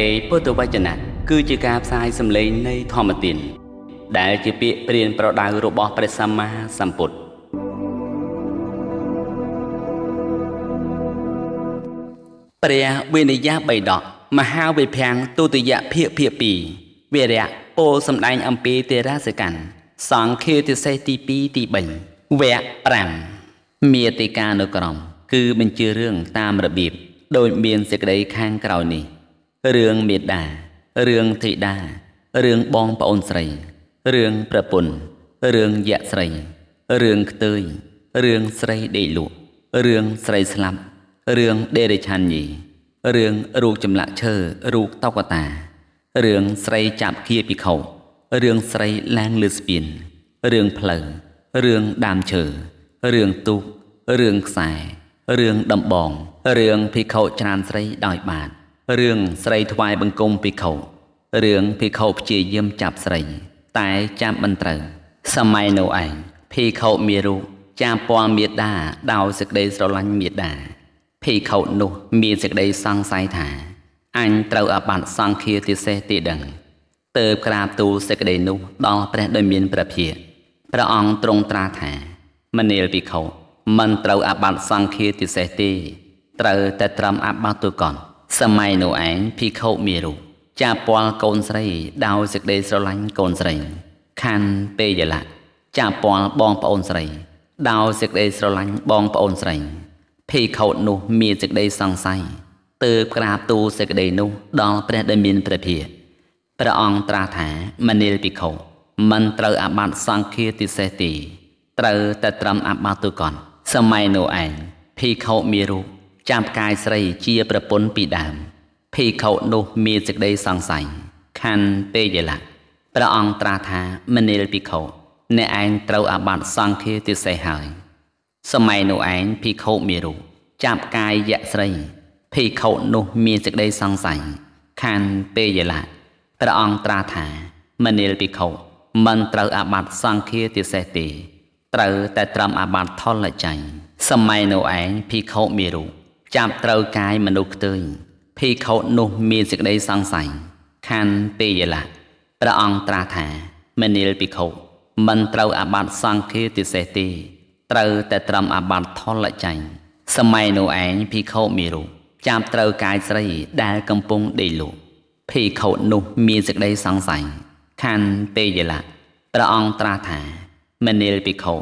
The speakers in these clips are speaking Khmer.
សេរីពុទ្ធវចនៈគឺជាការផ្សាយសម្លេងនៃធម្មទានដែលជាពាក្យព្រានប្រដៅរបស់ព្រះសម្មាសម្ពុទ្ធព្រះវិនយបៃដកមហាវិភាំងទុតិយភាគភាគ2វិរៈពោលសម្ដែងអំពីទេរាសកម្មសង្ឃាទិសេសទី2ទី3វគ្គ5មេតិកានុក្រម គឺបញ្ជារឿងតាមរបៀបដោយមានសេចក្តីខាងក្រោយនេះ រឿងមេដារឿងធីតារឿងបងប្អូនស្រីរឿងប្រពន្ធរឿងយៈស្រីរឿងខ្ទើយរឿងស្រីដេកលក់រឿងស្រីស្លាប់រឿងដេរិឆានញីរឿងរូបចម្លាក់ឈើរូបតកតារឿងស្រីចាប់គៀពិខុរឿងស្រីឡើងលើស្ពានរឿងផ្លូវរឿងដើមឈើរឿងទូករឿងខ្សែរឿងដំបងរឿងភិក្ខុច្រានស្រីដោយបាត រឿងស្រីថ្វាយបង្គំភិក្ខុរឿងភិក្ខុព្យាយាមចាប់ស្រី តែចាប់មិនត្រូវសម័យនោះឯងភិក្ខុមានរូបចាំពាល់មេដាដោយសេចក្តីស្រឡាញ់មេដាភិក្ខុនោះមានសេចក្តីសង្ស័យថាអញត្រូវអាបត្តិសង្ឃាទិសេសទីដឹងទៅក្រាបទូលសេចក្តីនោះដល់ព្រះដោយមានព្រះភិយព្រះអង្គទ្រង់ត្រាស់ថាមនាលភិក្ខុមិនត្រូវអាបត្តិសង្ឃាទិសេសទេត្រូវតែត្រឹមអាបត្តិទុកន សម័យនោះឯងភិក្ខុមានរូបចាពាល់កូនស្រីដោយសេចក្តីស្រឡាញ់កូនស្រីខណ្ឌពេយលៈចាពាល់បងប្អូនស្រីដោយសេចក្តីស្រឡាញ់បងប្អូនស្រីភិក្ខុនោះមានសេចក្តីសង្ស័យទើបក្រាបទូលសេចក្តីនោះដល់ព្រះដែលមានព្រះភិយព្រះអង្គត្រាស់ថាមនាលភិក្ខុមិនត្រូវអាបត្តិសង្ឃាទិសេសទេត្រូវតែត្រឹមអាបត្តិទុកនសម័យនោះឯងភិក្ខុមានរូប ចាំផ្កាយស្រីជាប្រពន្ធពីដើមភិក្ខុនោះមានសេចក្តីសង្ស័យខណ្ឌពេយលៈព្រះអង្គត្រាស់ថាមនាលភិក្ខុអ្នកឯងត្រូវអាបត្តិសង្ឃាទិសេសហើយសម័យនោះឯងភិក្ខុមានរូបចាប់កាយយៈស្រីភិក្ខុនោះមានសេចក្តីសង្ស័យខណ្ឌពេយលៈព្រះអង្គត្រាស់ថាមនាលភិក្ខុមិនត្រូវអាបត្តិសង្ឃាទិសេសទេត្រូវតែត្រឹមអាបត្តិថលច័យសម័យនោះឯងភិក្ខុមានរូប ចាប់ត្រូវកាយមនុស្សខ្ទើញភិក្ខុនោះមានសេចក្តីសង្ស័យខណ្ឌពេយលៈព្រះអង្គត្រាស់ថាមនាលភិក្ខុមិនត្រូវអាបត្តិសង្ឃាទិសេសទេ ត្រូវតែត្រឹមអាបត្តិថលច័យសម័យនោះឯងភិក្ខុមានរូបចាប់ត្រូវកាយស្រីដែលកំពុងដេកលក់ភិក្ខុនោះមានសេចក្តីសង្ស័យខណ្ឌពេយលៈព្រះអង្គត្រាស់ថាមនាលភិក្ខុ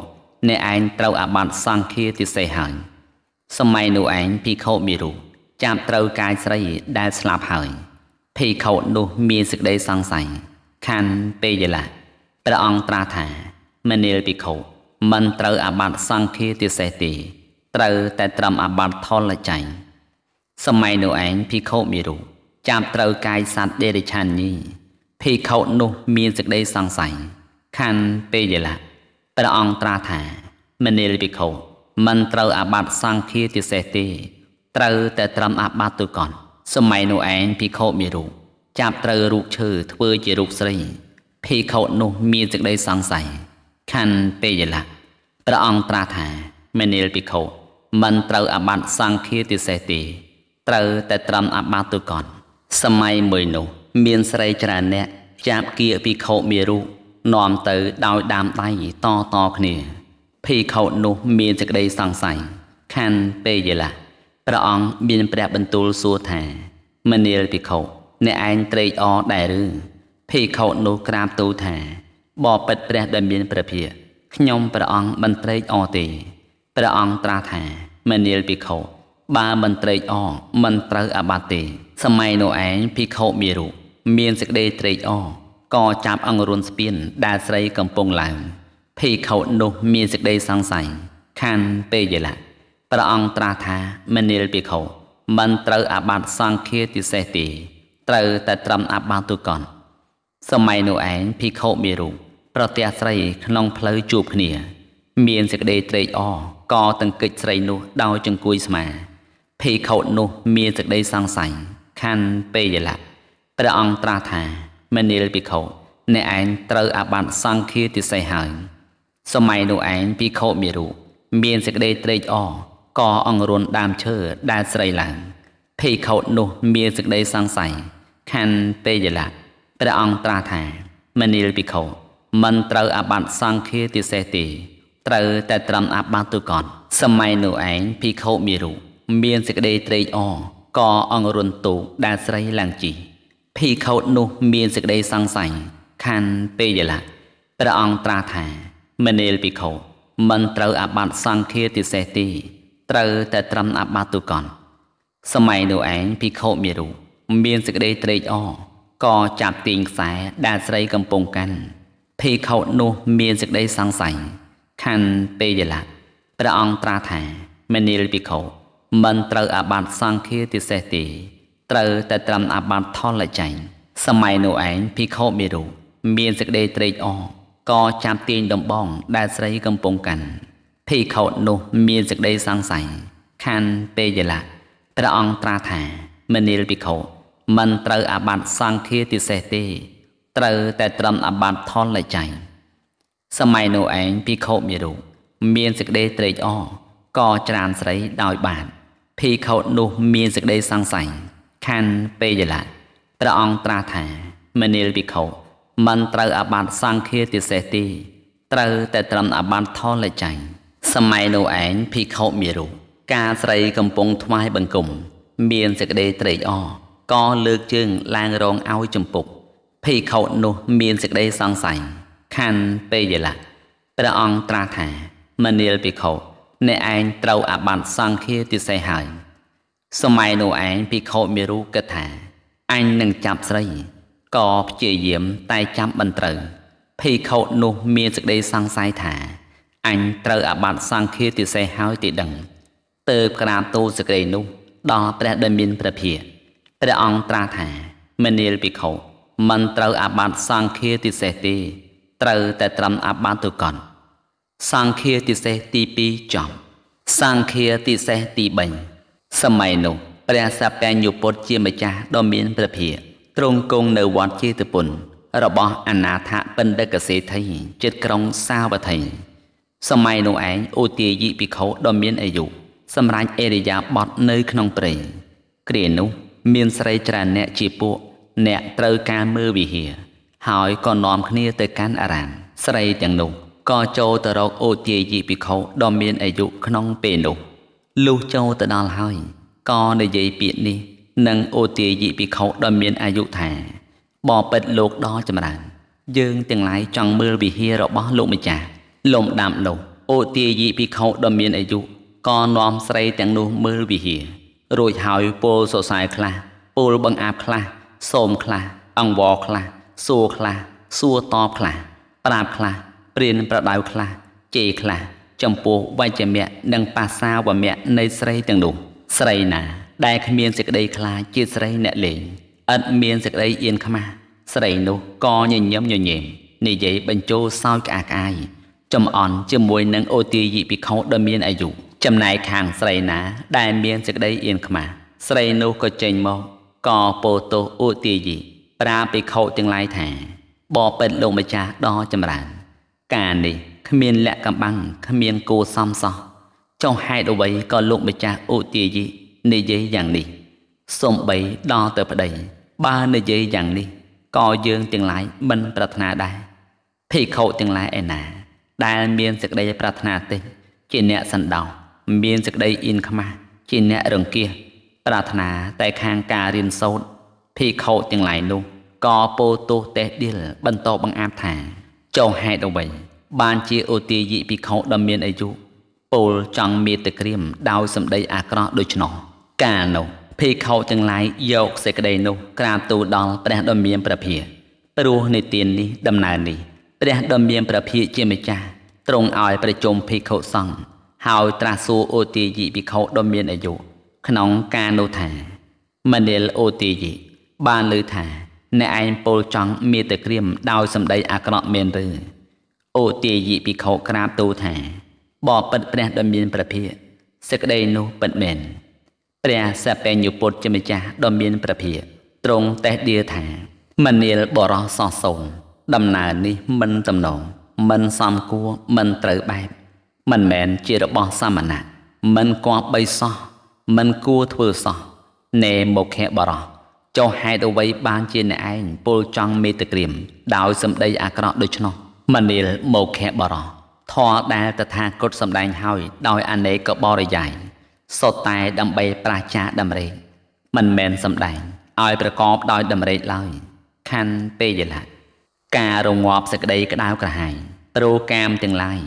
អ្នកឯងត្រូវអាបត្តិសង្ឃាទិសេសហើយ សម័យនោះឯងភិក្ខុមានរូបចាប់ត្រូវកាយស្រីដែលស្លាប់ហើយភិក្ខុនោះមានសេចក្តីសង្ស័យខណ្ឌពេយលៈព្រះអង្គត្រាស់ថាមនាលភិក្ខុមិនត្រូវអាបត្តិសង្ឃាទិសេសទេត្រូវតែត្រឹមអាបត្តិថលច័យសម័យនោះឯងភិក្ខុមានរូបចាប់ត្រូវកាយសត្វដេរិឆានញីភិក្ខុនោះមានសេចក្តីសង្ស័យខណ្ឌពេយលៈព្រះអង្គត្រាស់ថាមនាលភិក្ខុ មិនត្រូវអាបត្តិសង្ឃាទិសេសទេ ត្រូវតែត្រឹមអាបត្តិទុកនសម័យនោះឯងភិក្ខុមានរូបចាប់ត្រូវរូបឈើធ្វើជារូបស្រីភិក្ខុនោះមានសេចក្តីសង្ស័យខណ្ឌពេយលៈព្រះអង្គត្រាស់ថាមនាលភិក្ខុមិនត្រូវអាបត្តិសង្ឃាទិសេសទេ ត្រូវតែត្រឹមអាបត្តិទុកនសម័យមួយនោះ មានស្រីច្រើនអ្នកចាប់គៀភិក្ខុមានរូបនាំទៅដោយដាមដៃតតគ្នា ភិក្ខុនោះមានសេចក្តីសង្ស័យខណ្ឌពេយលៈព្រះអង្គមានព្រះបន្ទូលសួរថាមនាលភិក្ខុអ្នកឯងត្រេកអរដែរឬភិក្ខុនោះក្រាបទូលថាបបិទ្ធព្រះដែលមានព្រះភិយខ្ញុំព្រះអង្គមិនត្រេកអរទេព្រះអង្គត្រាស់ថាមនាលភិក្ខុបើមិនត្រេកអរមិនត្រូវអាបត្តិទេ សម័យនោះឯងភិក្ខុមានរូបមានសេចក្តីត្រេកអរក៏ចាប់អង្រួនស្ពានដែលស្រីកំពុងឡើង ភិក្ខុនោះមានសេចក្តីសង្ស័យខណ្ឌពេយលៈព្រះអង្គត្រាស់ថាមនាលភិក្ខុមិនត្រូវអាបត្តិសង្ឃាទិសេសទេត្រូវតែត្រឹមអាបត្តិទុកនសម័យនោះឯងភិក្ខុមានរូបប្រទះស្រីក្នុងផ្លូវជួបគ្នា មានសេចក្តីត្រេកអរក៏តង្កិចស្រីនោះដោយចង្គួយស្មាភិក្ខុនោះមានសេចក្តីសង្ស័យខណ្ឌពេយលៈព្រះអង្គត្រាស់ថាមនាលភិក្ខុអ្នកឯងត្រូវអាបត្តិសង្ឃាទិសេសហើយ សម័យនោះឯងភិក្ខុមានរូបមានសេចក្តីត្រេកអរក៏អង្រួនដើមឈើដែលស្រីឡើងភិក្ខុនោះមានសេចក្តីសង្ស័យខខណ្ឌពេយលៈព្រះអង្គត្រាស់ថាមនាលភិក្ខុមិនត្រូវអាបត្តិសង្ឃាទិសេសទេត្រូវតែត្រឹមអាបត្តិទុកតសម័យនោះឯងភិក្ខុមានរូបមានសេចក្តីត្រេកអរក៏អង្រុនទូកដែលស្រីឡើងជីភិក្ខុនោះមានសេចក្តីសង្ស័យខណ្ឌពេយលៈព្រះអង្គត្រាស់ថា មនាលភិក្ខុមិនត្រូវអាបត្តិសង្ឃាទិសេសទេត្រូវតែត្រឹមអាបត្តិទុកតសម័យនោះឯងភិក្ខុមានរូបមានសេចក្តីត្រេកអរក៏ចាប់ទាញខ្សែដែលស្រីកំពុងកាន់ភិក្ខុនោះមានសេចក្តីសង្ស័យខណ្ឌពេយលៈព្រះអង្គត្រាស់ថាមនាលភិក្ខុមិនត្រូវអាបត្តិសង្ឃាទិសេសទេត្រូវតែត្រឹមអាបត្តិថលចែងសម័យនោះឯងភិក្ខុមានរូបមានសេចក្តីត្រេកអរ ក៏ចាប់ទាញដំបង ដែលស្រីកំពុងកាន់ភិក្ខុនោះមានសេចក្តីសង្ស័យខណ្ឌពេយលៈព្រះអង្គត្រាស់ថាមនាលភិក្ខុមិនត្រូវអាបត្តិសង្ឃាទិសេសទេ ត្រូវតែត្រឹមអាបត្តិថលចៃសម័យនោះឯងភិក្ខុមានរូបមានសេចក្តីត្រេកអរក៏ច្រានស្រីដោយបានភិក្ខុនោះមានសេចក្តីសង្ស័យខណ្ឌពេយលៈព្រះអង្គត្រាស់ថាមនាលភិក្ខុ មិនត្រូវអាបត្តិសង្ឃាទិសេសទេត្រូវតែត្រឹមអាបត្តិថលចៃសម័យនោះឯងភិក្ខុមានរូបការស្រីកំពុងថ្វាយបង្គំ មានសេចក្តីត្រេកអរក៏លើកជើងឡើងរងឲ្យចំពុកភិក្ខុនោះមានសេចក្តីសង្ស័យខណ្ឌពេយលៈព្រះអង្គត្រាស់ថាមនាលភិក្ខុអ្នកឯងត្រូវអាបត្តិសង្ឃាទិសេសហើយសម័យនោះឯងភិក្ខុមេរុគិតថាអញនឹងចាប់ស្រី ក៏ព្យាយាមតែចាប់មិនត្រូវភិក្ខុនោះមានសេចក្តីសង្ស័យថាអញត្រូវអាបត្តិសង្ឃាទិសេសហើយទីដឹងទើបក្រាបទូលសេចក្តីនោះដល់ព្រះដែលមានព្រះភិក្ខព្រះអង្គត្រាស់ថាមនាលភិក្ខុមិនត្រូវអាបត្តិសង្ឃាទិសេសទេ ត្រូវតែត្រឹមអាបត្តិទុកតសង្ឃាទិសេសទី2ចប់សង្ឃាទិសេសទី3សម័យនោះព្រះសបញ្ញុពុទ្ធជាម្ចាស់ដ៏មានព្រះភិក្ខ ទ្រង់គង់នៅវត្តចេតពុន របស់អនាថបណ្ឌិតកសេដ្ឋីចិត្តក្រុងសាវត្ថីសម័យនោះឯងអូទាយិភិក្ខុដ៏មានអាយុសម្រាប់អេរិយាបថនៅក្នុងព្រៃគ្រានោះមានស្រីច្រើនអ្នកជាពួកអ្នកត្រូវការមើលវិហារហើយក៏នាំគ្នាទៅកាន់អារាមស្រីទាំងនោះក៏ចូលទៅរកអូទាយិភិក្ខុដ៏មានអាយុក្នុងពេលនោះលុះចូលទៅដល់ហើយក៏និយាយពាក្យនេះ នឹងអូទាយិភិក្ខុដ៏មានអាយុថាបបិទ្ធលោកដ៏ចម្រើន យើងទាំងឡាយចង់មើលវិហាររបស់លោកម្ចាស់លំដាប់នោះអូទាយិភិក្ខុដ៏មានអាយុក៏នាំស្រីទាំងនោះមើលវិហាររួចហើយពោលសរសើរខ្លះពោលបង្អាប់ខ្លះសូមខ្លះអង្វរខ្លះសួរខ្លះសួរតបខ្លះប្រាប់ខ្លះព្រានប្រដៅខ្លះជេរខ្លះចំពោះវជ្ជមៈនិងបាសាវមៈនៃស្រីទាំងនោះស្រីណា ដែលគ្មានសេចក្តីខ្លាចជាស្រីអ្នកលេងឥតមានសេចក្តីអៀនខ្មាស់ស្រីនោះក៏ញញឹមញញែមនិយាយបញ្ចូលសោចក្អាកក្អាយចំអន់ជាមួយនឹងអូទាយិភិក្ខុដ៏មានអាយុចំណែកខាងស្រីណា ដែលមានសេចក្តីអៀនខ្មាស់ស្រីនោះក៏ចេញមកក៏ពោទោសអូទាយិប្រាភិក្ខុទាំងឡាយថាបបិទ្ធលោកម្ចាស់ដ៏ចម្រើន ការនេះគ្មានលក្ខកំបាំងគ្មានគួសមសោះចុះហេតុអ្វីក៏លោកម្ចាស់ឧទាយិ និយាយយ៉ាងនេះសំបីដល់ទៅប្តី បើនិយាយយ៉ាងនេះក៏យើងទាំងឡាយមិនប្រាថ្នាដែរភិក្ខុទាំងឡាយឯណា ដែលមានសេចក្តីប្រាថ្នាទេជាអ្នកសន្តោសមានសេចក្តីអៀនខ្មាស់ជាអ្នករង្គៀសប្រាថ្នាតែខាងការរៀនសូត្រភិក្ខុទាំងឡាយនោះក៏ពោលទោសតេះដៀលបន្តបង្អាប់ថាចុះហេតុអ្វីបានជាអូទាយិភិក្ខុដ៏មានអាយុពោលចង់មេតក្រៀមដោយសម្ដីអាក្រក់ដូច្នោះ កាលនោះភិក្ខុទាំងឡាយយកសេចក្តីនោះក្រាបទូលដល់ព្រះដ៏មានព្រះភិក្ខព្រោះនៃទាននេះដំណើរនេះព្រះដ៏មានព្រះភិក្ខជាម្ចាស់ទ្រង់ឲ្យប្រជុំភិក្ខុសង្ឃហើយត្រាស់សួរអូទាយិភិក្ខុដ៏មានអាយុក្នុងការនោះថាមនាលអូទាយិបានលើថាអ្នកឯងពោលចង់មេតក្រៀមដោយសម្ដីអាក្រក់មែនឬអូទាយិភិក្ខុក្រាបទូលថាបបិទ្ធព្រះដ៏មានព្រះភិក្ខសេចក្តីនោះពិតមែន ព្រះសបញ្ញពុទ្ធជាម្ចាស់ដ៏មានព្រះភិក្ខទ្រង់តេះដៀថាមនាលបរោះសោះសូនដំណើរនេះមិនតំណងមិនសមគួរមិនត្រូវបែបមិនមែនជារបស់សាមណៈមិនគួរបីសោះមិនគួរធ្វើសោះណែមុខៈបរោះចចុះហេតុអ្វីបានជាអ្នកឯងពលចង់មេតក្រៀមដោយសម្ដីអាក្រក់ដូច្នោះមនាលមកខៈបរោះធរដែលតថាគតសម្ដែងហើយដោយអនេកបរិយាយ សុទ្ធតែដើម្បីប្រជាដំរេកមិនមែនសម្ដែងឲ្យប្រកបដោយដំរេកឡើយខណ្ឌពេយលៈការរងាប់សេចក្តីក្តៅក្រហាយព្រោកាមទាំងឡាយ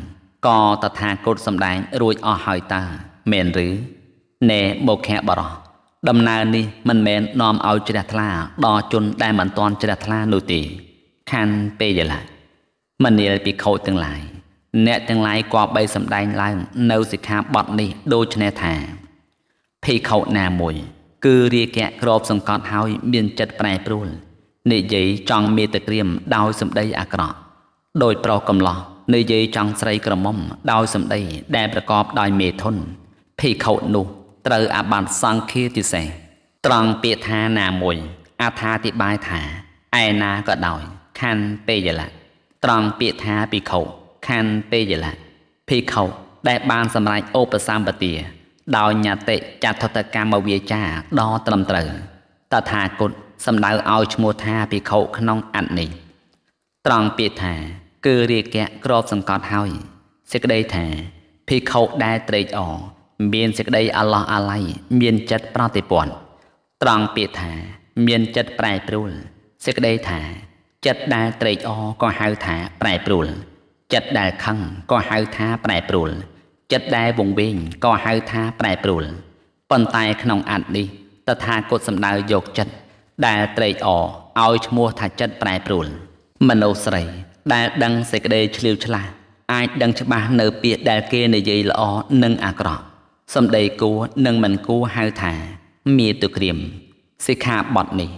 ក៏តថាគតសម្ដែងរួចអស់ហើយតើមែនឬណែមកខៈបរោះដំណើរនេះមិនមែននាំឲ្យជ្រះថ្លាដល់ជនដែលមិនទាន់ជ្រះថ្លានោះទេខណ្ឌពេយលៈមនាលពិខុទាំងឡាយ អ្នកទាំងឡាយគប្បីសម្ដែងឡើង នៅសិក្ខាបទនេះដូចនេះថាភិក្ខុណាមួយ គឺរាគៈក្របសង្កត់ហើយមានចិត្តប្រែប្រួលនិយាយចង់មេតក្រៀមដោយសម្ដីអាក្រក់ដោយប្រុសកំឡោះនិយាយចង់ស្រីក្រមុំដោយសម្ដីដែលប្រកបដោយមេធុនភិក្ខុនោះត្រូវអាបត្តិសង្ឃាទិសេសត្រង់ពាក្យថាណាមួយអត្ថាធិប្បាយថាឯណាក៏ដោយខណ្ឌពេយលៈត្រង់ពាក្យថាភិក្ខុ ខណ្ឌពេយលៈភិក្ខុដែលបានសម្រេចឧបសម្បទាដោយញតិចតុតកម្មវាចាដ៏ត្រឹមត្រូវតថាគតសម្ដៅឲ្យឈ្មោះថាភិក្ខុក្នុងអត្តនេះត្រង់ពាក្យថា គឺរាគៈក្របសង្កត់ហើយសេចក្តីថាភិក្ខុដែលត្រេកអរមានសេចក្តីអាឡោះអាល័យមានចិត្តប្រតិពន្ធត្រង់ពាក្យថា មានចិត្តប្រែប្រួលសេចក្តីថា ចិត្តដែលត្រេកអរក៏ហៅថាប្រែប្រួល ចិត្តដែលខឹងក៏ហៅថាប្រែប្រួលចិត្តដែលវង្វេងក៏ហៅថាប្រែប្រួលប៉ុន្តែក្នុងអត្តនេះតថាគតសំដៅយកចិត្តដែលត្រេកអរឲ្យឈ្មោះថាចិត្តប្រែប្រួលមនុស្សស្រី ដែលដឹងសេចក្តីឆ្លៀវឆ្លាស់អាចដឹងច្បាស់នៅពាក្យដែលគេនិយាយល្អនិងអាក្រក់សំដីគួរនិងមិនគួរហៅថាមាតុក្រៀមសិក្ខាបទនេះ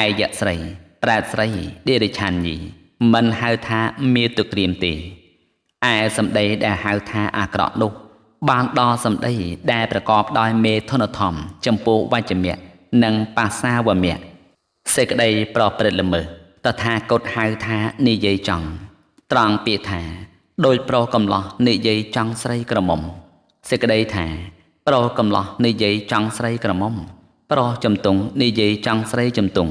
ឯយៈស្រីប្រែតស្រីដេរិឆានញី មិនហៅថាមាតុក្រៀមទេឯសំដីដែលហៅថាអាក្រក់នោះបានដល់សំដីដែលប្រកបដោយមេធនធម្មចំពោះវច្ចមៈនិងបាសាវមៈសេចក្តីប្រព្រឹត្តល្មើសតថាគតហៅថានិយាយចង់ត្រង់ពាក្យថាដោយប្រុសកំឡោះនិយាយចង់ស្រីក្រមុំសេចក្តីថាប្រុសកំឡោះនិយាយចង់ស្រីក្រមុំប្រុសចំទងនិយាយចង់ស្រីចំទង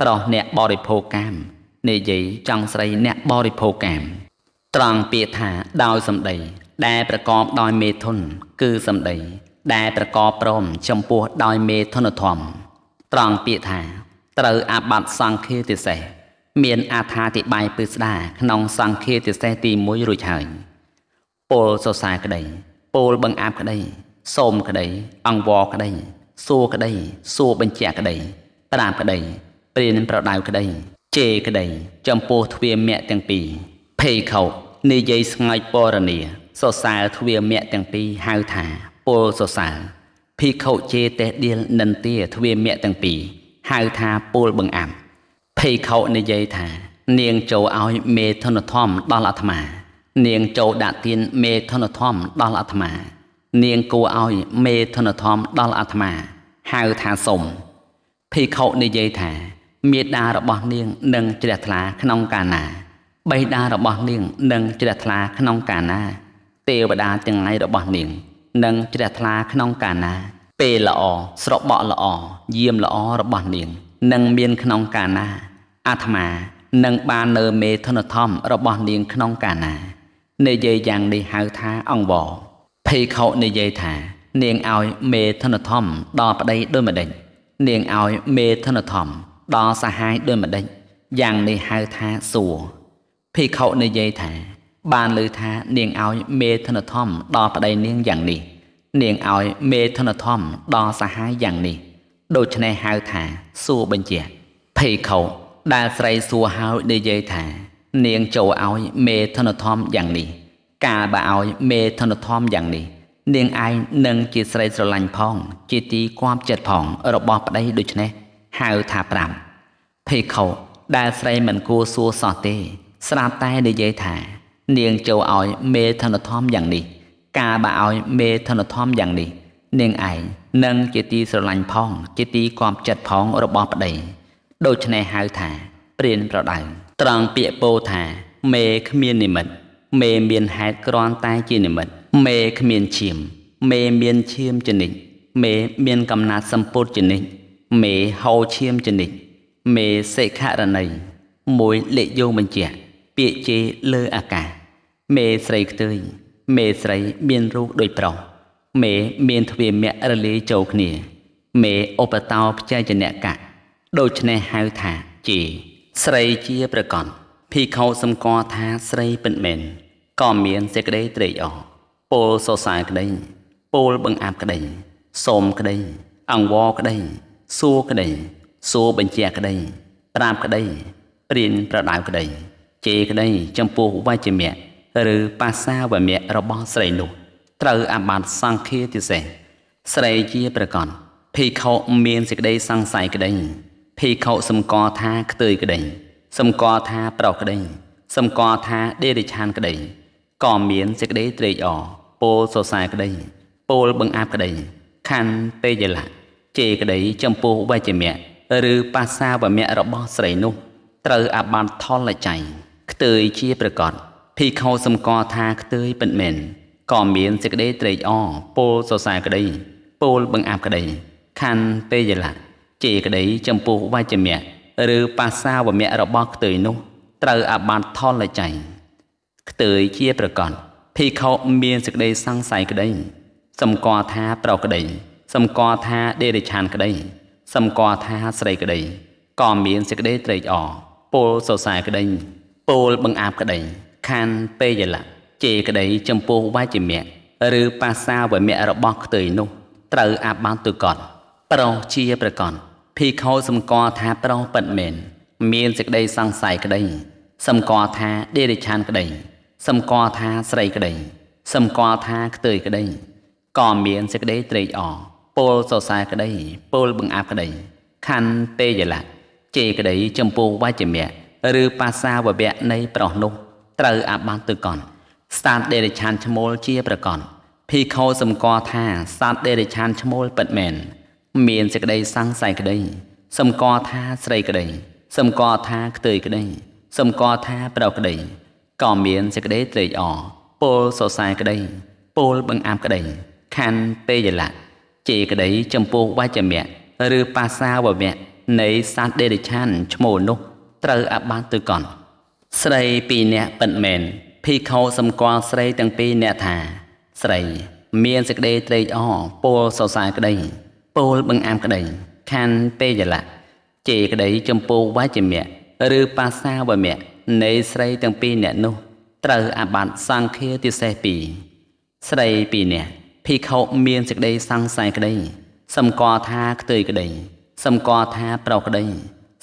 ប្រុសអ្នកបរិភោគកាម និយាយចង់ស្រីអ្នកបរិភោគកាម ត្រង់ពាក្យថាដោយសម្ដី ដែលប្រកបដោយមេធុន គឺសម្ដី ដែលប្រកបព្រមចំពោះដោយមេធនធម៌ត្រង់ពាក្យថា ត្រូវអាបត្តិសង្ឃាទិសេសមានអត្ថាធិប្បាយពិស្ដាក្នុងសង្ឃាទិសេសទី1រួចហើយពលសរសើរក្តីពលបង្អាប់ក្តីសូមក្តី អង្វរក្តីសួរក្តីសួរបញ្ជាក់ក្តី ប្រាប់ក្តីព្រានប្រដៅក្តី ជេរក្តី ចំពោះទ្វាមគ្គទាំងពីរភេខោនិយាយស្ងើចពរនីសរសើរទ្វាមគ្គទាំងពីរហៅថាពលសរសើរភិក្ខុជេតេដៀលនិន្ទាទ្វាមគ្គទាំងពីរហៅថាពលបង្អាប់ភេខោនិយាយថា នាងចូលឲ្យមេធនធម្មដល់អាត្មា នាងចូលដាក់ទានមេធនធម្មដល់អាត្មា នាងគួរឲ្យមេធនធម្មដល់អាត្មាហៅថាសុំភិក្ខុនិយាយថា មេដារបស់នាងនឹងជ្រះថ្លាក្នុងកាលណាបេដារបស់នាងនឹងជ្រះថ្លាក្នុងកាលណា ទេវតាទាំងឡាយរបស់នាងនឹងជ្រះថ្លាក្នុងកាលណា ពេលល្អស្របក់ល្អយាមល្អរបស់នាងនឹងមានក្នុងកាលណា អាត្មានឹងបាននៅមេធនធម្មរបស់នាងក្នុងកាលណានិយាយយ៉ាងនេះហៅថាអង្វរភេខុនិយាយថា នាងឲ្យមេធនធម្មដល់ប្តីដូចម្ដេចនាងឲ្យមេធនធម្ម ដល់សហាយដូចម្ដេចយ៉ាងនេះហៅថាសួរភេខុនិយាយថា បានលើថានាងឲ្យមេធនធម្មដល់ប្តីនាងយ៉ាងនេះនាងឲ្យមេធនធម្មដល់សហាយយ៉ាងនេះដូច្នេះហៅថាសួរបញ្ជាក់ភេខុដែលស្រីសួរហើយនិយាយថា នាងចូលឲ្យមេធនធម្មយ៉ាងនេះ កាលបើឲ្យមេធនធម្មយ៉ាងនេះ នាងឯងនឹងជាស្រីស្រឡាញ់ផង ជាទីគប់ចិត្តផងរបស់ប្តីដូច្នេះ ហៅថាប្រាំភេខុដែលស្រីមិនគួរសួរសោះទេ ស្រាប់តែនិយាយថា នាងចូលឲ្យមេធនធម្មយ៉ាងនេះ កាលបើឲ្យមេធនធម្មយ៉ាងនេះ នាងឯងនឹងជាទីស្រឡាញ់ផង ជាទីគប់ចិត្តផងរបស់ប្តីដូច្នេះហៅថាព្រានប្រដៅត្រង់ពាក្យពោថា មេគ្មាននិមិត្តមេមានហេតុគ្រាន់តែជានិមិត្តមេគ្មានឈាម មេមានឈាមចនិចមេមានកំណាត់សម្ពុតចនិច មេហោឈាមចនិចមេសិខរណីមួយលេខយោបញ្ជាក់ពាក្យជេលើអាកាសមេស្រីខ្ទើយមេស្រីមានរូបដូចប្រុសមេមានទ្វាមៈរលាយចូលគ្នា មេឧបតោផ្ចៃចនៈកៈដូច្នេះហៅថាជាស្រីជាប្រកបភីខោសំគាល់ថាស្រីពិតមែនក៏មានសេចក្តីត្រេកអរពោលសរសើរក្តីពោលបង្អាប់ក្តីសូមក្តីអង្វរក្តី សួរក្តីសួរបញ្ជាក្តីប្រាប់ក្តីព្រៀនប្រដៅក្តីជេរក្តីចំពោះវជ្ជមៈឬបាសាវមៈរបស់ស្រីនោះត្រូវអាបត្តិសង្ឃាទិសេសស្រីជាប្រកបភីខោមានសេចក្តីសង្ស័យក្តីភីខោសំកថាខ្ទើយក្តីសំកថាប្រុសក្តីសំកថាដេរិឆានក្តីក៏មានសេចក្តីត្រេកអរពោលសរសើរក្តីពោលបង្អាប់ក្តីខណ្ឌពេយលៈ ជេរក្តីចំពោះវជ្ជមៈឬបាសាវមៈរបស់ស្រីនោះ ត្រូវអាបត្តិថលចៃខ្ទើយជាប្រកបភីខោសំកថាខ្ទើយពិតមែនក៏មានសេចក្តីត្រេកអរពោលសរសើរក្តីពោលបង្អាប់ក្តីខណ្ឌពេយលៈជេរក្តីចំពោះវជ្ជមៈឬបាសាវមៈរបស់ខ្ទើយនោះ ត្រូវអាបត្តិថលចៃខ្ទើយជាប្រកបភីខោមានសេចក្តីសង្ស័យក្តីសម្គាល់ថាប្រុសក្តី សម្គាល់ថាដេរិឆានក្តី សម្គាល់ថាស្រីក្តីក៏មានសេចក្តីត្រេកអរពោលសរសើរក្តីពោលបង្អាប់ក្តីខណ្ឌពេយលៈជេរក្តីចំពោះវាជមៈឬបាសាវមៈរបស់ខ្ទើយនោះត្រូវអាបានទុកតប្រុសជាប្រកបភីខោសម្គាល់ថាប្រុសពិតមែនមានសេចក្តីសង្ស័យក្តីសម្គាល់ថាដេរិឆានក្តីសម្គាល់ថាស្រីក្តីសម្គាល់ថាខ្ទើយក្តីក៏មានសេចក្តីត្រេកអរ ពោលសរសើរក្តីពោលបង្អាប់ក្តីខណ្ឌពេយលៈជេរក្តីចំពោះវជ្ជមៈឬបាសាវវៈនៃប្រុសនោះត្រូវអាបានទុកនស្តាតដេរិឆានឈ្មោលជាប្រកបភីខោសម្គាល់ថាសត្វដេរិឆានឈ្មោលពិតមែនមានសេចក្តីសង្ស័យក្តីសម្គាល់ថាស្រីក្តីសម្គាល់ថាខ្ទើយក្តីសម្គាល់ថាប្រុសក្តីក៏មានសេចក្តីត្រេកអរពោលសរសើរក្តីពោលបង្អាប់ក្តីខណ្ឌពេយលៈ ជេរក្តីចំពោះវជ្ជមៈឬបាសាវមៈនៃសត្វដេរិឆានឈ្មោះនោះត្រូវអាបានទៅកន់ស្រីពីរនាក់ពិតមែនភីខោសម្គាល់ស្រីទាំងពីរនាក់ថា ស្រី មានសេចក្តីត្រេកអរពោលសរសើរក្តីពោលបង្អាំក្តីខណ្ឌពេយលៈជេរក្តីចំពោះវជ្ជមៈឬបាសាវមៈនៃស្រីទាំងពីរនាក់នោះត្រូវអាបត្តិសង្ឃាទិសេសពីរស្រីពីរនាក់ ភីខោមានសេចក្តីសង្ស័យក្តីសម្គាល់ថាខ្ទើយក្តីសម្គាល់ថាប្រុសក្តី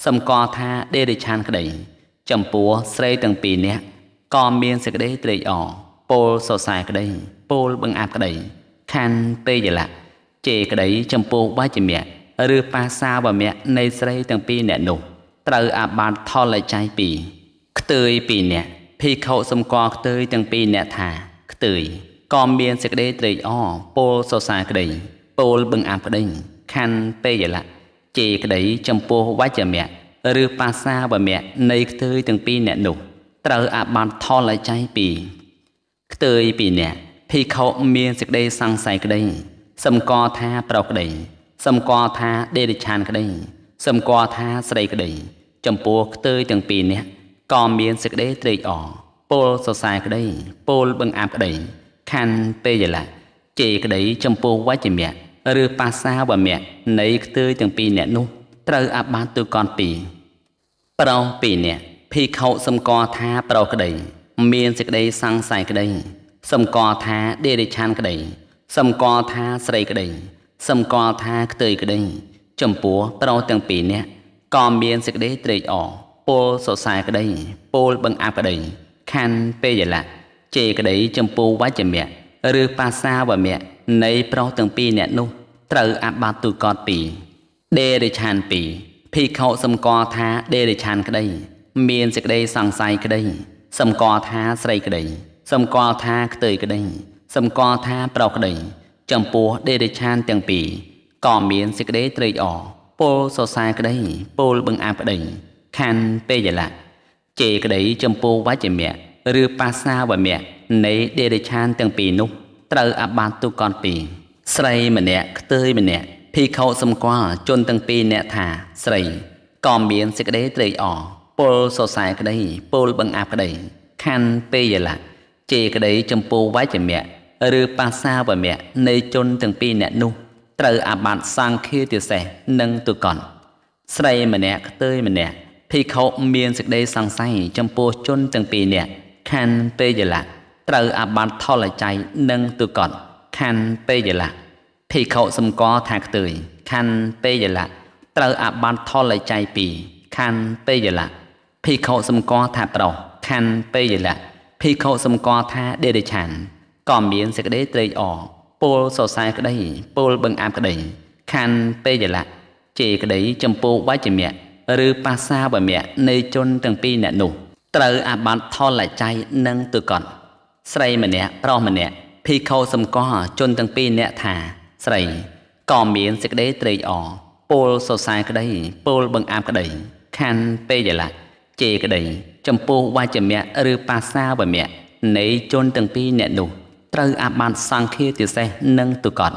សម្គាល់ថាដេរិឆានក្តីចំពោះស្រីទាំងពីរនាក់ក៏មានសេចក្តីត្រេកអរពោលសរសើរក្តីពោលបង្អាប់ក្តីខណ្ឌពេយលៈជេរក្តីចំពោះវជ្ជមៈឬបាសាវមៈនៃស្រីទាំងពីរនាក់នោះត្រូវអាបាតថលចៃពីរខ្ទើយពីរនាក់ភីខោសម្គាល់ខ្ទើយទាំងពីរនាក់ថាខ្ទើយ ក៏មានសេចក្តីត្រេកអរពោលសរសើរក្តីពោលបង្អាប់ក្តីខណ្ឌពេយលៈជេរក្តីចំពោះវជ្ជមៈឬបាសាវមៈនៃខ្ទើយទាំងពីរនាក់នោះត្រូវអាបត្តិថលចៃពីរខ្ទើយពីរនាក់ភីខោមានសេចក្តីសង្ស័យក្តីសម្គាល់ថាប្រុសក្តីសម្គាល់ថាដេរិឆានក្តីសម្គាល់ថាស្រីក្តីចំពោះខ្ទើយទាំងពីរនាក់ក៏មានសេចក្តីត្រេកអរពោលសរសើរក្តីពោលបង្អាប់ក្តី ខណ្ឌពេយលៈជេរក្តីចំពោះវជ្ជមៈឬបាសាវមៈនៃខ្ទើយទាំងពីរនាក់នោះត្រូវអាបាតទូកនពីរប្រុសពីរនាក់ភីខោសម្គាល់ថាប្រុសក្តីមានសេចក្តីសង្ស័យក្តីសម្គាល់ថាដេរិឆានក្តីសម្គាល់ថាស្រីក្តីសម្គាល់ថាខ្ទើយក្តីចំពោះប្រុសទាំងពីរនាក់ក៏មានសេចក្តីត្រេកអរពោលសរសើរក្តីពោលបង្អាប់ក្តីខណ្ឌពេយលៈ ជេរក្តីចំពោះវជ្ជមៈឬបាសាវមៈនៃប្រុសទាំងពីរនាក់នោះត្រូវអាបាតទូកតពីរដេរិឆានពីរភិក្ខុសម្គាល់ថាដេរិឆានក្តី មានសេចក្តីសង្ស័យក្តី សម្គាល់ថាស្រីក្តី សម្គាល់ថាខ្ទើយក្តី សម្គាល់ថាប្រុសក្តី ចំពោះដេរិឆានទាំងពីរក៏មានសេចក្តីត្រេកអរពោលសរសើរក្តីពោលបង្អាប់ក្តីខណ្ឌពេយលៈជេរក្តីចំពោះវជ្ជមៈ ឬបាសាវមៈនៃដេរិឆានទាំងពីរនោះត្រូវអាបាតទុកនពីរស្រីម្នាក់ខ្ទើយម្នាក់ភភិក្ខុសម្គាល់ជនទាំងពីរអ្នកថាស្រីក៏មានសេចក្តីត្រេកអរពលសរសើរក្តីពលបង្អាប់ក្តីខណ្ឌពេយលៈជេរក្តីចំពោះវជ្ជមៈឬបាសាវមៈនៃជនទាំងពីរអ្នកនោះត្រូវអាបត្តិសង្ឃាទិសេសនិងទុកន់ស្រីម្នាក់ខ្ទើយម្នាក់ភិក្ខុមានសេចក្តីសង្ស័យចំពោះជនទាំងពីរនាក់ ខណ្ឌពេយលៈត្រូវអាបត្តិថលច័យនិងទុកន់ខណ្ឌពេយលៈភិក្ខុសម្គាល់ថាខ្ទើយខណ្ឌពេយលៈត្រូវអាបត្តិថលច័យ2ខណ្ឌពេយលៈភិក្ខុសម្គាល់ថាប្រុសខណ្ឌពេយលៈភិក្ខុសម្គាល់ថាដេរិឆានក៏មានសេចក្តីត្រេកអរពលសរសើរក្តីពលបង្អាប់ក្តីខណ្ឌពេយលៈជេរក្តីចំពោះវជ្ជមៈឬបាសាវមៈនៃជនទាំងពីរអ្នកនោះ ត្រូវអាបត្តិថលច័យនិងទុកត់ស្រីម្នាក់ប្រុសម្នាក់ភីខោសម្គាល់ជនទាំងពីរអ្នកថាស្រីក៏មានសេចក្តីត្រេកអរពលសរសើរក្តីពលបង្អាប់ក្តីខណ្ឌពេយលៈជេរក្តីចំពោះវជ្ជមៈឬបាសាវមៈនៃជនទាំងពីរអ្នកនោះត្រូវអាបត្តិសង្ឃាទិសេសនិងទុកត់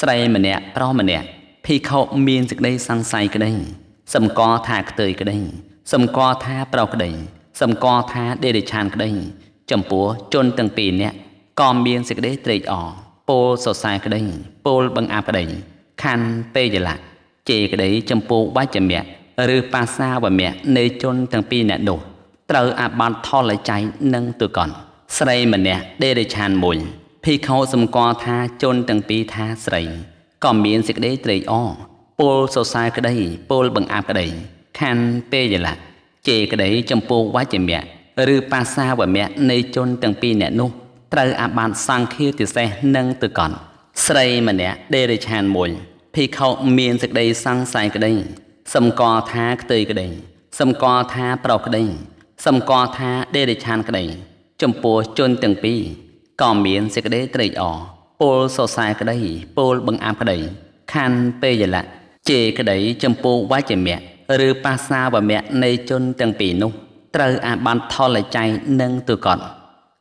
ស្រីម្នាក់ប្រុសម្នាក់ភីខោមានសេចក្តីសង្ស័យក្តីសម្គាល់ថាខ្ទើយក្តីសម្គាល់ថាប្រុសក្តី សម្គាល់ថាដេរិឆានក្តីចំពោះជនទាំងពីរនាក់ក៏មានសេចក្តីត្រេកអរពោលសរសើរក្តីពោលបង្អាប់ក្តីខណ្ឌពេយលៈជេរក្តីចំពោះវជ្ជមៈឬបាសាវមៈនៃជនទាំងពីរនាក់នោះត្រូវអាបត្តិថលច័យនិងទុកន់ស្រីម្នាក់ដេរិឆានមួយភីខោសម្គាល់ថាជនទាំងពីរថាស្រីក៏មានសេចក្តីត្រេកអរពលសរសើរក្តីពលបង្អាប់ក្តីខណ្ឌពេយលៈ ជេរក្តីចំពោះវជ្ជមៈឬបាសាវមៈនៃជនទាំងពីរនាក់នោះត្រូវអាបានសង្ឃាទិសេសនិងទុកន់ស្រីម្នាក់ដេរិឆានមួយភីខោមានសេចក្តីសង្ស័យក្តីសម្គាល់ថាខ្ទើយក្តីសម្គាល់ថាប្រុសក្តីសម្គាល់ថាដេរិឆានក្តីចំពោះជនទាំងពីរក៏មានសេចក្តីត្រេកអរពលសរសើរក្តីពលបង្អាប់ក្តីខណ្ឌពេយលៈជេរក្តីចំពោះវជ្ជមៈ ឬបាសាវមៈនៃជនទាំងពីរនោះត្រូវអាបានថលច័យនិងទុកត់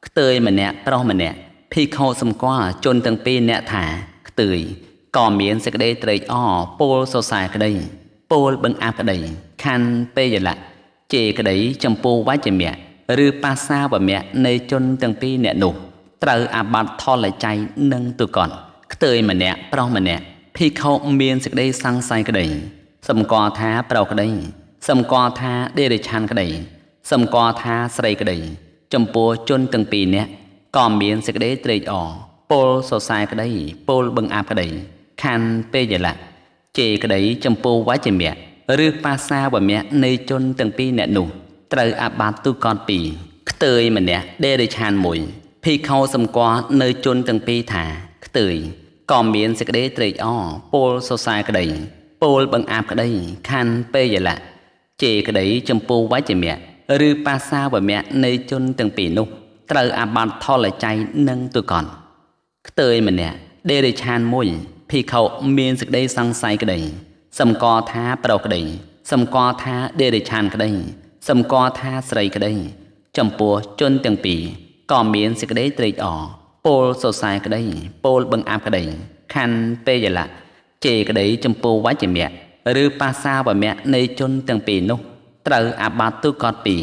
ខ្ទើយម្នាក់ប្រុសម្នាក់ភីខោសម្គាល់ជនទាំងពីរអ្នកថាខ្ទើយក៏មានសេចក្តីត្រេកអរពលសរសើរក្តីពលបង្អាប់ក្តីខណ្ឌពេយលៈជេរក្តីចំពោះវជ្ជមៈឬបាសាវមៈនៃជនទាំងពីរអ្នកនោះត្រូវអាបត្តិថលច័យនិងទុកន់ខ្ទើយម្នាក់ប្រុសម្នាក់ភីខោមានសេចក្តីសង្ស័យក្តី សម្គាល់ថាប្រុសក្តីសម្គាល់ថាដេរិឆានក្តីសម្គាល់ថាស្រីក្តីចំពោះជនទាំងពីរនាក់ក៏មានសេចក្តីត្រេកអរពលសរសើរក្តីពលបង្អាប់ក្តីខណ្ឌពេយលៈជេរក្តីចំពោះវជ្ជមៈឬបាសាវមៈនៃជនទាំងពីរនាក់នោះត្រូវអាបាតទូកតពីរខ្ទើយម្នាក់ដេរិឆានមួយភីខោសម្គាល់នៅជនទាំងពីរថាខ្ទើយក៏មានសេចក្តីត្រេកអរពលសរសើរក្តី ពលបង្អាប់ក្តីខណ្ឌពេយលៈជេរក្តីចំពោះវជ្ជមៈឬបាសាវមៈនៃជនទាំងពីរនោះត្រូវអាបត្តិថលច័យនិងទុកន់ខ្ទើយម្នាក់ដេរិឆានមួយភីខោមានសេចក្តីសង្ស័យក្តីសម្គាល់ថាប្រុសក្តីសម្គាល់ថាដេរិឆានក្តីសម្គាល់ថាស្រីក្តីចំពោះជនទាំងពីរក៏មានសេចក្តីត្រេកអរពលសរសើរក្តីពលបង្អាប់ក្តីខណ្ឌពេយលៈ ជេរក្តីចំពោះវជ្ជមៈឬបាសាវមៈនៃជនទាំងពីរនោះ ត្រូវអាបាតទុកតពីរ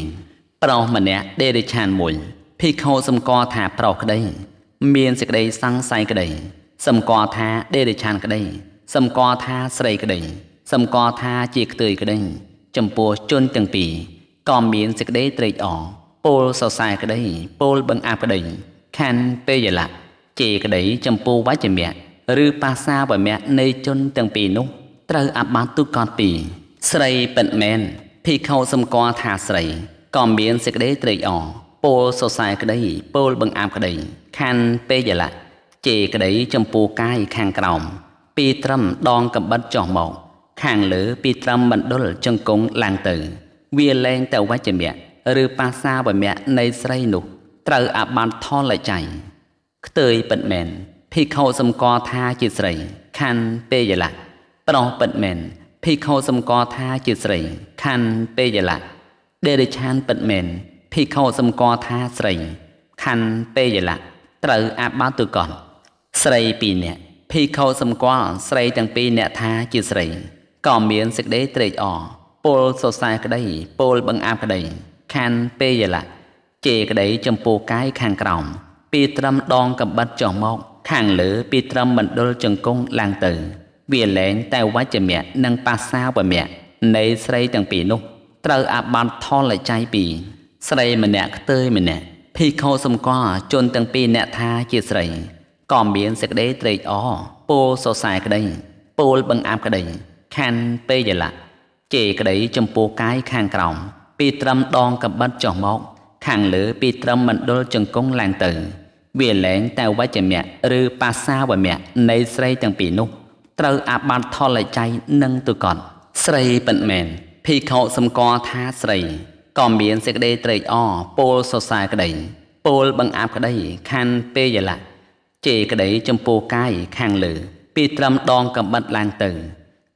ប្រុសម្នាក់ដេរិឆានមួយភិក្ខុសម្គាល់ថាប្រុសក្តី មានសេចក្តីសង្ស័យក្តីសម្គាល់ថាដេរិឆានក្តីសម្គាល់ថាស្រីក្តីសម្គាល់ថាជាខ្ទើយក្តីចំពោះជនទាំងពីរក៏មានសេចក្តីត្រេកអរពលសរសើរក្តីពលបង្អាប់ក្តីខណ្ឌពេយលៈជេរក្តីចំពោះវជ្ជមៈ ឬបាសាវមៈនៃជនទាំងពីរនោះត្រូវអាបាតទុកតពីរស្រីពិតមែនភិក្ខុសម្គាល់ថាស្រីក៏មានសេចក្តីត្រេកអរពោលសរសើរក្តីពោលបង្អាប់ក្តីខណ្ឌពេយលៈជេរក្តីចំពោះកាយខាងក្រោមពីត្រឹមដងកំបិតចុះមកខាងលើពីត្រឹមបណ្ដុលចង្គង់ឡើងទៅ វាលែងតែវជ្ជមៈឬបាសាវមៈនៃស្រីនោះត្រូវអាបានថលចៃខ្ទើយពិតមែន ភិក្ខុសម្គាល់ថាជាស្រីខណ្ឌពេយលៈប្រុសពិតមែនភិក្ខុសម្គាល់ថាជាស្រីខណ្ឌពេយលៈដេរិឆានពិតមែនភិក្ខុសម្គាល់ថាស្រីខណ្ឌពេយលៈត្រូវអាបាតុកតស្រីពីរនាក់ភីខុសម្គាល់ស្រីទាំងពីរអ្នកថាជាស្រីក៏មានសេចក្តីត្រេកអរពលសរសើរក្តីពលបង្អាប់ក្តីខានពេយលៈជេរក្តីចំពោះកាយខាងក្រោមពីត្រឹមដងកំបិតចុះមក ខាងលើពីត្រឹមមណ្ឌលចង្គង់ឡើងទៅ វាលែងតែវច្ចមៈនិងបាសាវមៈនៃស្រីទាំងពីរនោះត្រូវអាបត្តិថលចៃពីរស្រីម្នាក់ខ្ទើយម្នាក់ភីខោសម្គាល់ជនទាំងពីរអ្នកថាជាស្រីក៏មានសេចក្តីត្រេកអរពោលសរសើរក្តីពោលបង្អាប់ក្តីខាន់ពេយលៈជេរក្តីចំពោះកាយខាងក្រោមពីត្រឹមដងកំបិតចុះមក ខាងលើពីត្រឹមមណ្ឌលចង្គង់ឡើងទៅ វាលែងតែវច្ចមៈឬបាសាវមៈនៃស្រីទាំងពីរនោះត្រូវអាបត្តិថលចៃនឹងទុកតស្រីពិតមែនភីខោសម្គាល់ថាស្រីក៏មានសេចក្តីត្រេកអរពោលសរសើរក្តីពោលបង្អាប់ក្តីខាន់ពេយលៈជេរក្តីចំពោះកាយខាងលើពីត្រឹមដងកំបិតឡើងទៅ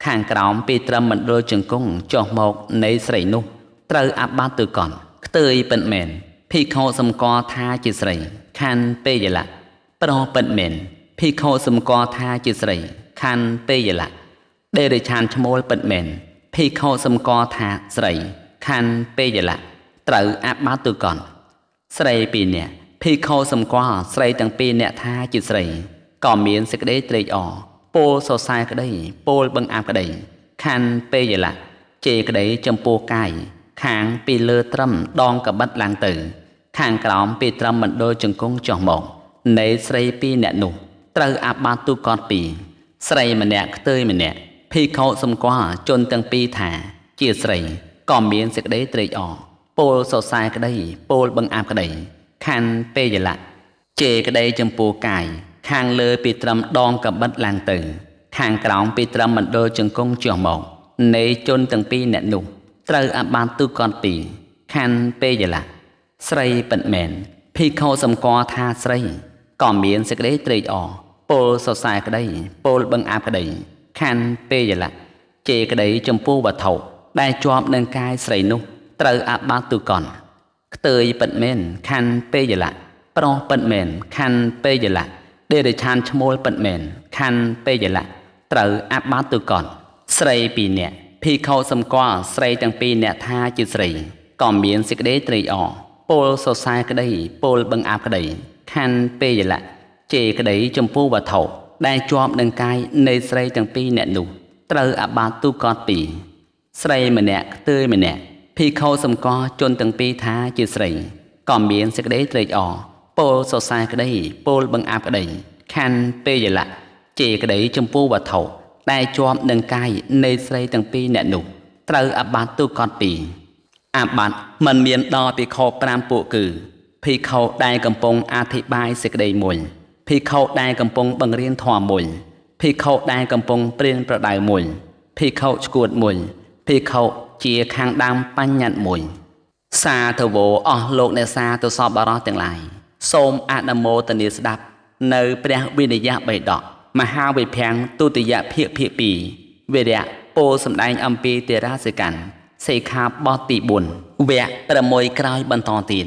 ខាងក្រោមពីត្រឹមមណ្ឌលជង្គង់ចុះមកនៃស្រីនោះ ត្រូវអាប់បាត់ទៅកន់ខ្ទើយពិតមែនភីខោសម្គាល់ថាជាស្រី ខាន់ពេយលៈប្រពិតមែនភីខោសម្គាល់ថាជាស្រីខាន់ពេយលៈដេរិឆានឈ្មោលពិតមែនភីខោសម្គាល់ថាស្រីខាន់ពេយលៈត្រូវអាប់បាត់ទៅកន់ស្រីពីរនាក់ភីខោសម្គាល់ស្រីទាំងពីរអ្នកថាជាស្រីក៏មានសេចក្តីត្រេកអរពោលសរសើរក្តីពោលបង្អាប់ក្តីខាន់ពេយលៈជេរក្តីចំពោះកាយខាងពីលើត្រឹមដងកបិតឡើងទៅ ខាងក្រោមពីត្រឹមមណ្ឌលជង្គង់ចុះមកនៃស្រីពីរអ្នកនោះត្រូវអាបាតទូកតពីរស្រីម្នាក់ខ្ទើយម្នាក់ភីខោសម្គាល់ជនទាំងពីរថា ជាស្រីក៏មានសេចក្តីត្រេកអរពោលសរសើរក្តីពោលបង្អាប់ក្តីខាន់ពេយលៈជេរក្តីចំពោះកាយខាងលើពីត្រឹមដងកបិតឡើងទៅ ខាងក្រោមពីត្រឹមមណ្ឌលជង្គង់ចុះមកនៃជនទាំងពីរអ្នកនោះត្រូវអាបានទូកត់ពីខាន់ពេយលៈ ស្រីពិតមែនភីខោសម្គាល់ថាស្រីក៏មានសេចក្តីត្រេកអរពលសរសើរក្តីពលបង្អាប់ក្តីខាន់ពេយលៈជេរក្តីចំពោះវត្ថុដែលជាប់នឹងកាយស្រីនោះត្រូវអាបាទូកន់ខ្ទើយពិតមែនខាន់ពេយលៈប្រុសពិតមែនខាន់ពេយលៈដេរិឆានឈ្មោលពិតមែនខាន់ពេយលៈត្រូវអាបាទូកន់ស្រីពីរនាក់ភីខោសម្គាល់ស្រីទាំងពីរអ្នកថាជាស្រីក៏មានសេចក្តីត្រេកអរ ពលសរសើរក្តី ពលបង្អាប់ក្តីខាន់ពេយលៈជេរក្តីចំពោះវត្ថុដែលជាប់នឹងកាយនៃស្រីទាំងពីរអ្នកនោះត្រូវអាបាទូកតពីស្រីម្នាក់ខ្ទើយម្នាក់ភីខោសម្គាល់ជនទាំងពីរថាជាស្រីក៏មានសេចក្តីត្រេកអរពលសរសើរក្តីពលបង្អាប់ក្តីខាន់ពេយលៈជេរក្តីចំពោះវត្ថុដែលជាប់នឹងកាយនៃស្រីទាំងពីរអ្នកនោះត្រូវអាបាតទូកត់ពីរ អាបាតមិនមានដល់ពីខ5ពួកគឺភីខោដែលកំពុងអធិប្បាយសេចក្តីមួយភីខោដែលកំពុងបង្រៀនធម៌មួយភីខោដែលកំពុងព្រៀនប្រដៅមួយភីខោឈួតមួយភីខោជាខាងដើមបញ្ញត្តិមួយសាធវោអស់លោកអ្នកសាទសពបរោះទាំងឡាយសូមអនុមោទនាស្ដាប់ នៅព្រះវិនយៈបៃដកមហាវិភាំងទុតិយភាគភាគ2វិរៈពោសម្ដែងអំពីទេរាសិកាន់ សេខាបទទី4វគ្គ6ក្រោយបន្តទៀត